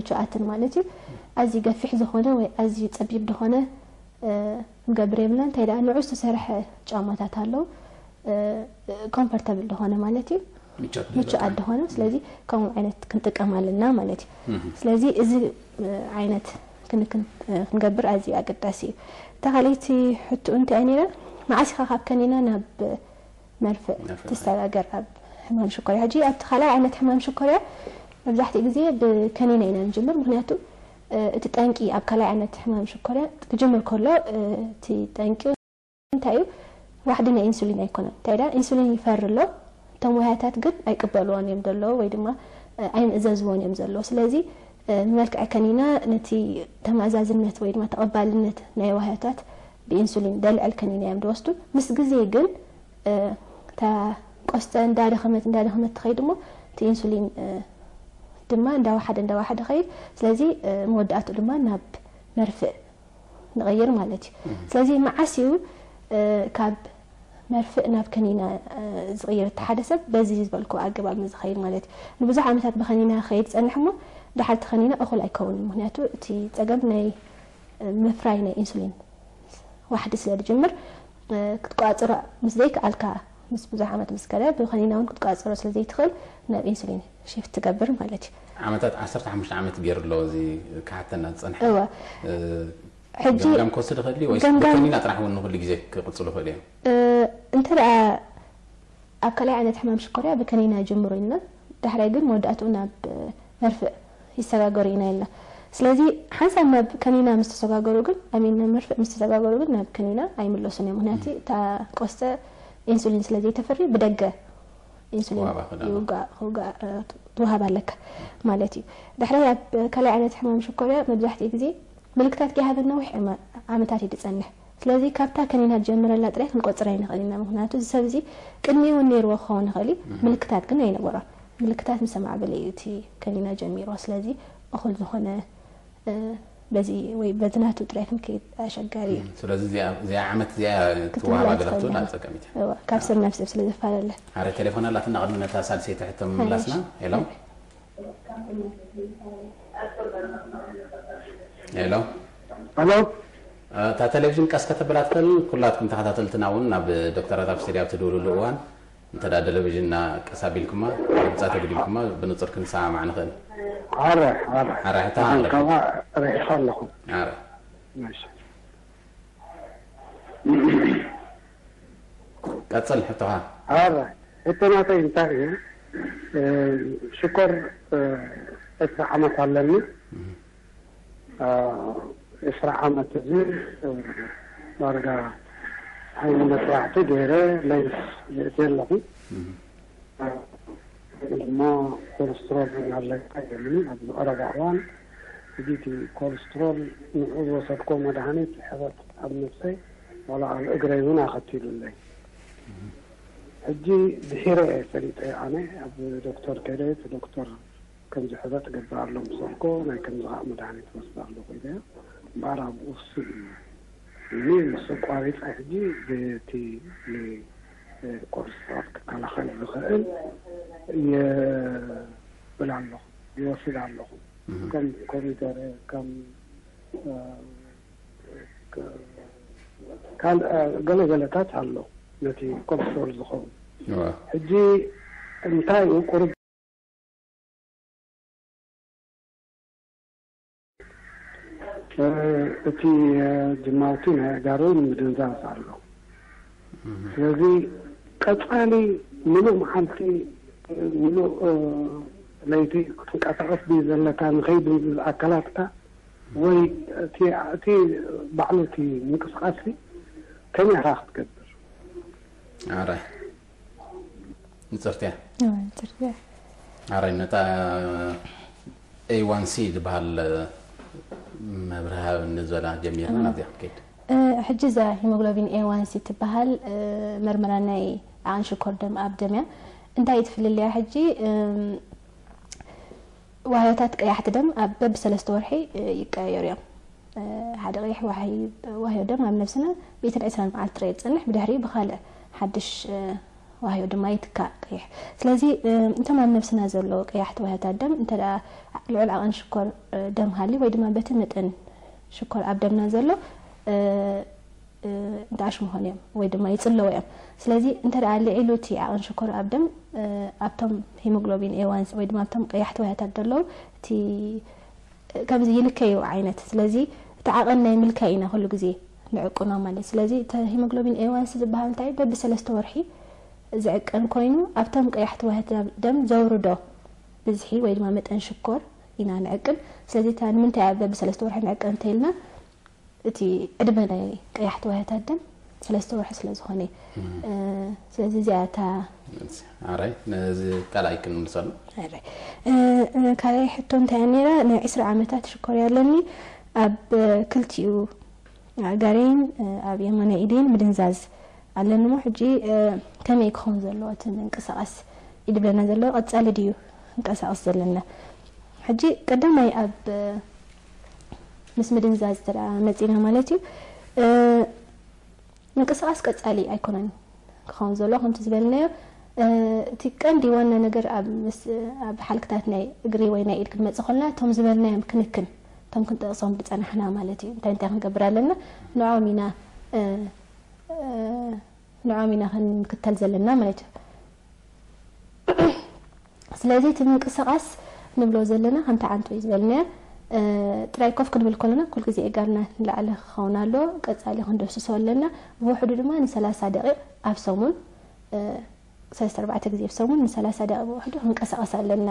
Speaker 2: مشاعتن مالتي ازي قفح زخونا وي ازي تسبيب دخونا قبريبلن تايدا انو عوستو سرح جامعتا تالو comfortable دخونا مالتي
Speaker 1: مشاعت
Speaker 2: دخونا سلازي كون عينت كنتك امالنا مالتي سلازي ازي عينت كنكن قبر ازي اقداسي تغاليتي حتو انت انينا معاسي خاخاب كانينا ناب مرفق تستالا قرب حمام شكريا جي ابتخلا عينت حمام شكريا مبزحت إجزية بكنينة إنا نجمر مهناتو تتانكي أبكالي عنا تحمام شكرية تجمر كله تتانكي تايو واحد إنا إنسولين أيكونا تايدا إنسولين يفر له تموهاتات قد أي كبالوان يمدلو ويدما أي إزازوان يمزلو سلازي ملك أكنينة نتي تم إزازنة ويدما تقبالنة نيوهاتات بإنسولين دل الكنينة يمدوستو مس إجزية قل تا قصة إن دارخمة إن دارخمة تخيدمو تي إنسولين أه دما دا واحد دا واحد خير سلازي مودات دما ناب مرفع نغير مالتي سلازي مع سيو كاب مرفع ناب كنينا صغير تحدث بزيز بالكو عقب مزخير مالتي نبزع عمتات بخنينا خير أنا حمو دا حال تخنينا أخو الأيكون مهناتو تي تقبنا مفراينا إنسولين واحد سلا جمر كتقاطر مزيك على الكعب مس بزح عمت مسكرة بخلينا هون كنت قاعد صرت لزيت خل نبي إنسولين شيف تكبر مالك
Speaker 1: عمت عصرت عمش عمت غير لوزي كحتى نت صنح أوه أه
Speaker 2: حجي جم جم
Speaker 1: كوسد خلي ويس بخلينا ترى هون نقول لك زيك قلت له خلي
Speaker 2: أه أنت رأى أكلي عنا تحمام شقرية بخلينا جمرينا تحرق المودات ونا بنرفع يستغاقرينا إلا سلازي حاسة ما بكنينا مستسغاقرو قل أمين مرفق مستسغاقرو قل نا بكنينا أي ملوسنا مهناتي تا قوستا إنسولين سلزي تفري بدقة إنسولين يوجا هوجا توها بالك مالتي دحرى كلا عنا تحمام شكرة مبزح تيجي ملكتات كي هذا النوع ما عم تعرف تتسنح سلزي كابتا كان ينهج جمر الله تريح من قطرة هنا خلينا مهنا تزسبزي كني ونير وخون خلي ملكتات كنا هنا ورا ملكتات مسمع بليتي كان ينهج جمير وسلزي أخذ هنا أه በዚ ወይ በትናቱ ጥራይትን ከይድ ኣሸጋሪ እዩ
Speaker 1: ስለዚ እዚኣ ዓመት እዚኣ ትወሃባ ገለቱ ናብ ፀቀሚት
Speaker 2: እያ ካብ ሰብ ናብ ሰብ ስለ ዘፈላለ
Speaker 1: ሓረ ቴሌፎን ኣላትና ቅድሚ ነታ ሳልሰይቲ ሕቶ ምምላስና ሄሎ ሄሎ
Speaker 7: ሄሎ
Speaker 1: እታ ቴሌቭዥን ቀስ ከተበላ ትክእል ኩላትኩም ተኸታተልትና እውን ናብ ዶክተር ኣታፍ ስድያ ብትድውልሉ እዋን እንተዳ ቴሌቭዥንና ቀስ ኣቢልኩማ ድምፃ ተግዲልኩማ ብንፅር ክንሰማዕ ንኽእል
Speaker 7: عرف عرف.
Speaker 1: عرف يطلع لكم
Speaker 7: راح يحصل لكم.
Speaker 1: عرف.
Speaker 7: ماشي.
Speaker 1: قتل حطها
Speaker 7: عرف. انت نعطي انت شكر آه، اسرع ما تعلمنا آه، اسرع ما تزير آه، برجع هاي مسرحتي ديرة ليس دير لكم. ما كوليسترول الله يقدر منه هذه أربع من جيتي كوليسترول وصلت مدهنيت حضرت أب نفسي. ولا على الأجري هنا أخذت لله. حجي بحيرة فريت أنا يعني. أب دكتور كريت دكتور كم زحزت قبار لهم صحكو ما كم زغاء مدهنيت مصدر له إذا بعرف أفسي إيه مسوق عارف أحجي بتي كونسيرت على خلف الغائل يقفل يوصل عنه كم كوريدور كم كان قلقلتات عنه التي كونسيرت زخون هجي انتاي وقرب እቲ ጅማውቲ ናይ ጋሮን ምድንዛዝ ኣሎ ስለዚ قطالي منو محمسي منو آه، ليتي كتقاطعف بي زلتا نخيب الأكلاتا وي تي تي بعلتي نقص قاسي كم راح تكبر
Speaker 1: أرى نصرتيا
Speaker 2: آه، نصرتيا
Speaker 1: أرى نتا أي وان سي بحال مبرها نزلا جميعنا آه. نضيع كيد
Speaker 2: حجزة هيموغلوبين A1C تبهل مرمرانا عن شكر دم أبدمي أنت عيد في اللي حجي. وهي تاتك يا حتدم أبب سلستورحي أه، يكايريا أه، هذا غيح وهي وهي دم عم نفسنا. بيت الأسرة مع التريد سنح بدهري بخالة. حدش أه، وهي دم عيد كا غيح. سلازي أنت مع نفسنا زلو يا حت وهي تدم أنت لا العلا عن شكر دم هالي ويدم بتمت أن شكر أبدمنا زلو. داش مهنيم ويدما يتصلوا يم سلازي انت رعلي علو تي عن شكر أبدم أبتم هيموغلوبين إيوانس ويدما أبتم قيحت وهات الدلو تي كابزي يلكيو عينت سلازي تعقلنا يملكينا هلو قزي نعقونا مالي سلازي تا هيموغلوبين إيوانس زبها نتعي باب سلاس تورحي زعك أنكوينو أبتم قيحت وهات الدم زورو دو بزحي ويدما مت أن شكر إنا نعقل سلازي تان من تعب باب سلاس تورحي نعقل تيلنا እቲ ዕድመ ናይ ቀያሕቲ ዋህያታት ደም ሰለስተ ወርሒ ስለ ዝኾነ ስለዚ እዚኣታ
Speaker 1: ኣራይ ነዚ ካልኣይ ክንምልሰሉ
Speaker 2: ካልኣይ ሕቶ እንታይ ነራ ናይ ዕስራ ዓመታት ሽኮር ኣለኒ ኣብ ክልቲኡ ጋሬን ኣብ የማና ኢደን ምድንዛዝ ኣለኒ ሞ ሕጂ ከመይ ክኸውን ዘለዎ እቲ ምንቅስቃስ ይድብለና ዘሎ ቀፃሊ ድዩ ንቀሳቀስ ዘለና ሕጂ ቀዳማይ ኣብ ምስ ምድንዛዝ እንተ መፂና ማለት እዩ ምንቅስቃስ ቀፃሊ ኣይኮነን ክኸውን ዘሎ ከምቲ ዝበልናዮ እቲ ቀንዲ ዋና ነገር ኣብ ሓልክታት ናይ እግሪ ወይ ናይ ኢድ ክንመፅእ ከለና እቶም ዝበልናዮም ክንክን እቶም ክንጠቕሶም ብፀናሕና ማለት እዩ እንታይ እንታይ ክንገብር ኣለና ንዖም ኢና ንዖም ኢና ክንክተል ዘለና ማለት እዩ ስለዚ እቲ ምንቅስቃስ ንብሎ ዘለና ከምቲ ዓንቲ እዩ ዝበልናዮ ጥራይ ኮፍ ክንብል ከለና ኩል ግዜ እጋርና ንላዕሊ ክኸውን ኣሎ ቀፃሊ ክንደስሶ ኣለና። ብውሕዱ ድማ ንሰላሳ ደቂቕ ኣብ ሰሙን ሰለስተ ኣርባዕተ ግዜ ኣብ ሰሙን ንሰላሳ ደቂቕ ብውሕዱ ክንቀሳቀስ ኣለና